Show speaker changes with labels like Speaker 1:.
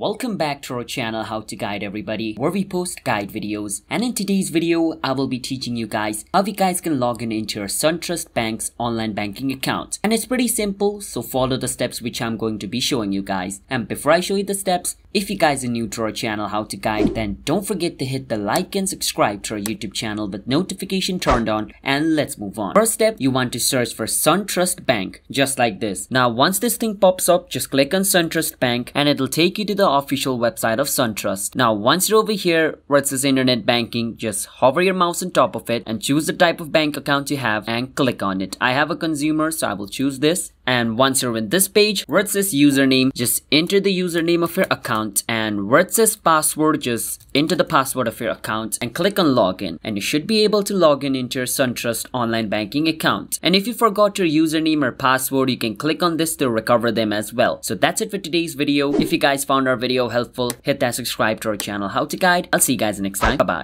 Speaker 1: Welcome back to our channel How to Guide Everybody where we post guide videos and in today's video I will be teaching you guys how you guys can log in into your SunTrust Bank's online banking account and it's pretty simple so follow the steps which I'm going to be showing you guys and before I show you the steps if you guys are new to our channel How to Guide then don't forget to hit the like and subscribe to our YouTube channel with notification turned on and let's move on. First step you want to search for SunTrust Bank just like this. Now once this thing pops up just click on SunTrust Bank and it'll take you to the the official website of SunTrust. Now once you're over here where it says internet banking, just hover your mouse on top of it and choose the type of bank account you have and click on it. I have a consumer so I will choose this and once you're in this page it username? Just enter the username of your account. And it password? Just enter the password of your account and click on login. And you should be able to log in into your SunTrust online banking account. And if you forgot your username or password you can click on this to recover them as well. So that's it for today's video. If you guys found our video helpful hit that subscribe to our channel how to guide. I'll see you guys next time. Bye bye